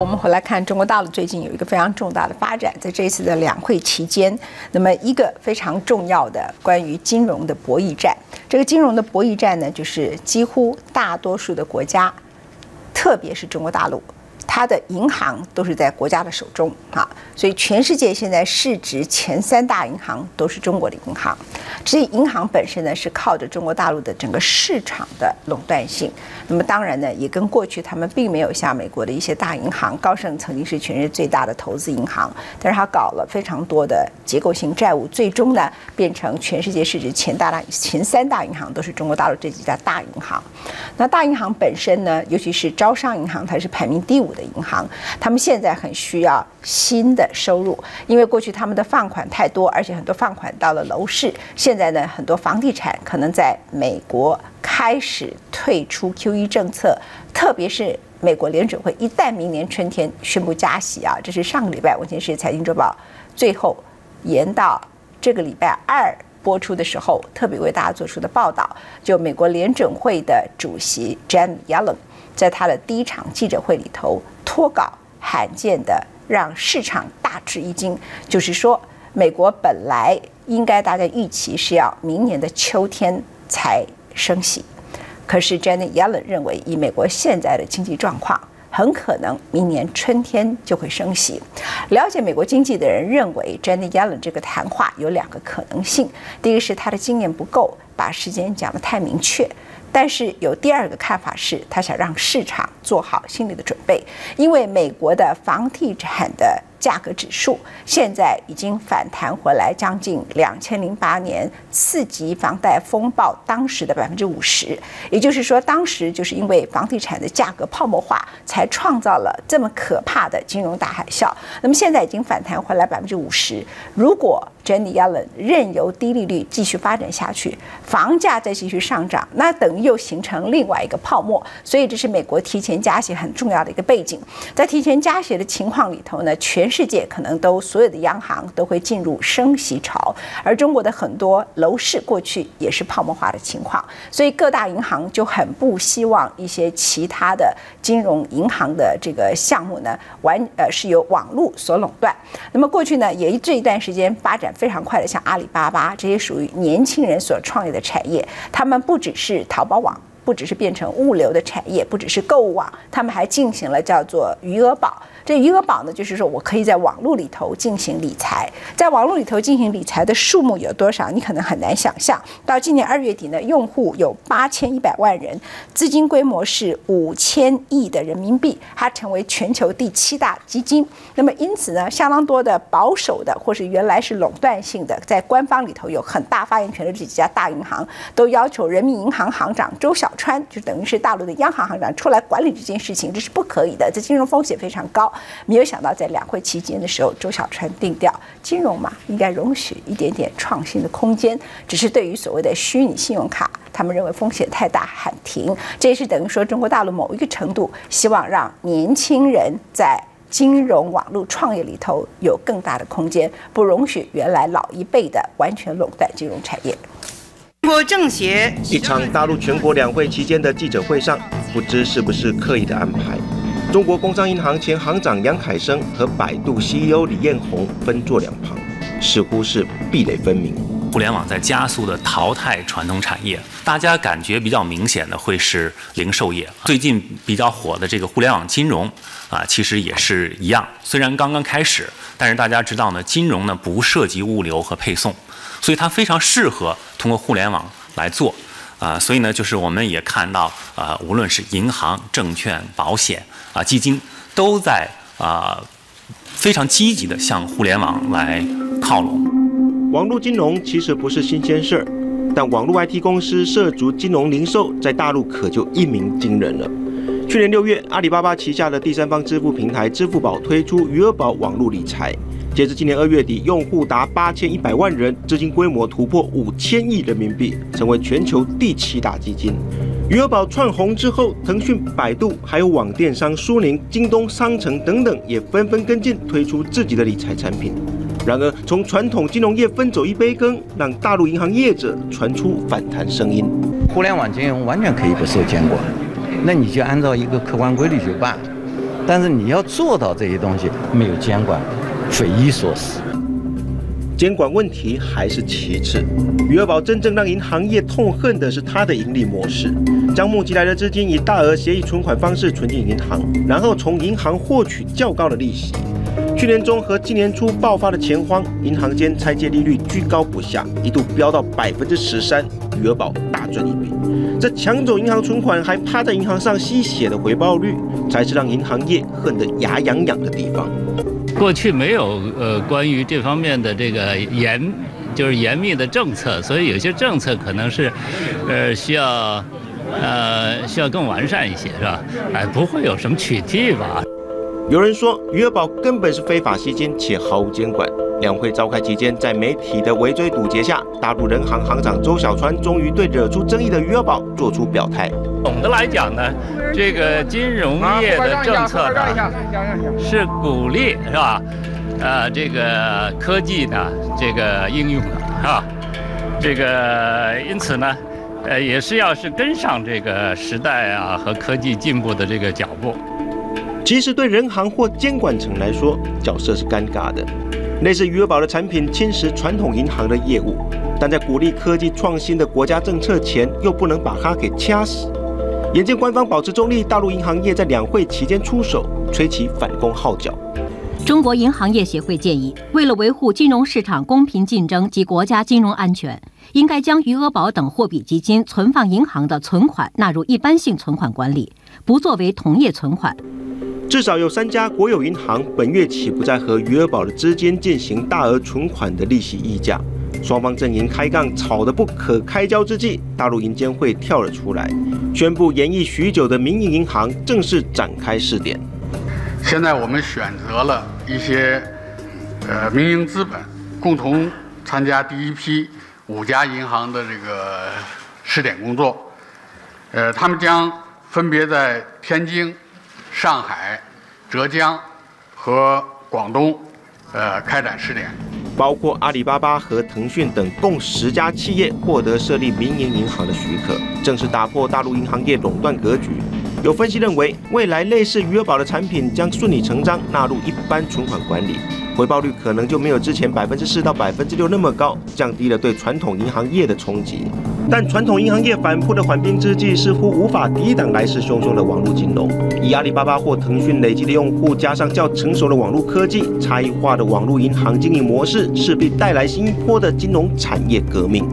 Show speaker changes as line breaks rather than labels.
我们回来看中国大陆最近有一个非常重大的发展，在这一次的两会期间，那么一个非常重要的关于金融的博弈战，这个金融的博弈战呢，就是几乎大多数的国家，特别是中国大陆。它的银行都是在国家的手中啊，所以全世界现在市值前三大银行都是中国的银行。这些银行本身呢是靠着中国大陆的整个市场的垄断性，那么当然呢也跟过去他们并没有像美国的一些大银行，高盛曾经是全世界最大的投资银行，但是它搞了非常多的结构性债务，最终呢变成全世界市值前大大前三大银行都是中国大陆这几家大银行。那大银行本身呢，尤其是招商银行，它是排名第五的银行。他们现在很需要新的收入，因为过去他们的放款太多，而且很多放款到了楼市。现在呢，很多房地产可能在美国开始退出 QE 政策，特别是美国联准会一旦明年春天宣布加息啊，这是上个礼拜《文茜是财经周报》最后延到这个礼拜二。播出的时候，特别为大家做出的报道，就美国联准会的主席 Janet Yellen 在他的第一场记者会里头脱稿，罕见的让市场大吃一惊。就是说，美国本来应该大家预期是要明年的秋天才升息，可是 Janet Yellen 认为，以美国现在的经济状况。很可能明年春天就会升息。了解美国经济的人认为，Janet Yellen 这个谈话有两个可能性：第一个是他的经验不够，把时间讲得太明确；但是有第二个看法是，他想让市场做好心理的准备，因为美国的房地产的。价格指数现在已经反弹回来，将近两千零八年次级房贷风暴当时的百分之五十。也就是说，当时就是因为房地产的价格泡沫化，才创造了这么可怕的金融大海啸。那么现在已经反弹回来百分之五十。如果 Jenny Yellen 任由低利率继续发展下去，房价再继续上涨，那等于又形成另外一个泡沫。所以这是美国提前加息很重要的一个背景。在提前加息的情况里头呢，全全世界可能都所有的央行都会进入升息潮，而中国的很多楼市过去也是泡沫化的情况，所以各大银行就很不希望一些其他的金融银行的这个项目呢完呃是由网络所垄断。那么过去呢也这一段时间发展非常快的，像阿里巴巴这些属于年轻人所创业的产业，他们不只是淘宝网。不只是变成物流的产业，不只是购物网，他们还进行了叫做余额宝。这余额宝呢，就是说我可以在网络里头进行理财，在网络里头进行理财的数目有多少？你可能很难想象。到今年二月底呢，用户有八千一百万人，资金规模是五千亿的人民币，它成为全球第七大基金。那么因此呢，相当多的保守的或是原来是垄断性的，在官方里头有很大发言权的这几家大银行，都要求人民银行行长周小川，就等于是大陆的央行行长出来管理这件事情，这是不可以的，这金融风险非常高。没有想到，在两会期间的时候，周小川定调，金融嘛，应该容许一点点创新的空间。只是对于所谓的虚拟信用卡，他们认为风险太大，喊停。这也是等于说，中国大陆某一个程度希望让年轻人在金融网络创业里头有更大的空间，不容许原来老一辈的完全垄断金融产业。
中国政协
一场大陆全国两会期间的记者会上，不知是不是刻意的安排。中国工商银行前行长杨海生和百度 CEO 李彦宏分坐两旁，似乎是壁垒分明。
互联网在加速的淘汰传统产业，大家感觉比较明显的会是零售业。最近比较火的这个互联网金融啊，其实也是一样。虽然刚刚开始，但是大家知道呢，金融呢不涉及物流和配送，所以它非常适合通过互联网来做。啊，所以呢，就是我们也看到，啊，无论是银行、证券、保险啊、基金，都在啊非常积极的向互联网来靠拢。
网络金融其实不是新鲜事儿，但网络 IT 公司涉足金融零售，在大陆可就一鸣惊人了。去年六月，阿里巴巴旗下的第三方支付平台支付宝推出余额宝网络理财。截至今年二月底，用户达八千一百万人，资金规模突破五千亿人民币，成为全球第七大基金。余额宝窜红之后，腾讯、百度还有网电商苏宁、京东商城等等也纷纷跟进推出自己的理财产品。然而，从传统金融业分走一杯羹，让大陆银行业者传出反弹声音。
互联网金融完全可以不受监管，那你就按照一个客观规律去办。但是你要做到这些东西，没有监管，匪夷所思。
监管问题还是其次，余额宝真正让银行业痛恨的是它的盈利模式，将募集来的资金以大额协议存款方式存进银行，然后从银行获取较高的利息。去年中和今年初爆发的钱荒，银行间拆借利率居高不下，一度飙到百分之十三，余额宝大赚一笔。这抢走银行存款还趴在银行上吸血的回报率，才是让银行业恨得牙痒痒的地方。
过去没有呃关于这方面的这个严，就是严密的政策，所以有些政策可能是，呃需要，呃需要更完善一些，是吧？哎，不会有什么取缔吧？
有人说余额宝根本是非法吸金且毫无监管。两会召开期间，在媒体的围追堵截下，大陆人行行长周小川终于对惹出争议的余额宝做出表态。
总的来讲呢，这个金融业的政策呢是鼓励是吧？呃，这个科技呢这个应用是吧？这个因此呢，呃，也是要是跟上这个时代啊和科技进步的这个脚步。
其实对人行或监管层来说，角色是尴尬的。类似余额宝的产品侵蚀传统银行的业务，但在鼓励科技创新的国家政策前，又不能把它给掐死。眼见官方保持中立，大陆银行业在两会期间出手，吹起反攻号角。
中国银行业协会建议，为了维护金融市场公平竞争及国家金融安全，应该将余额宝等货币基金存放银行的存款纳入一般性存款管理，不作为同业存款。
至少有三家国有银行本月起不再和余额宝的资金进行大额存款的利息溢价，双方阵营开杠吵得不可开交之际，大陆银监会跳了出来，宣布演绎许久的民营银行正式展开试点。
现在我们选择了一些呃民营资本共同参加第一批五家银行的这个试点工作，呃，他们将分别在天津。上海、浙江和广东，呃，开展试点，
包括阿里巴巴和腾讯等共十家企业获得设立民营银行的许可，正式打破大陆银行业垄断格局。有分析认为，未来类似余额宝的产品将顺理成章纳入一般存款管理，回报率可能就没有之前百分之四到百分之六那么高，降低了对传统银行业的冲击。但传统银行业反扑的缓兵之计，似乎无法抵挡来势汹汹的网络金融。以阿里巴巴或腾讯累积的用户，加上较成熟的网络科技，差异化的网络银行经营模式，势必带来新一波的金融产业革命。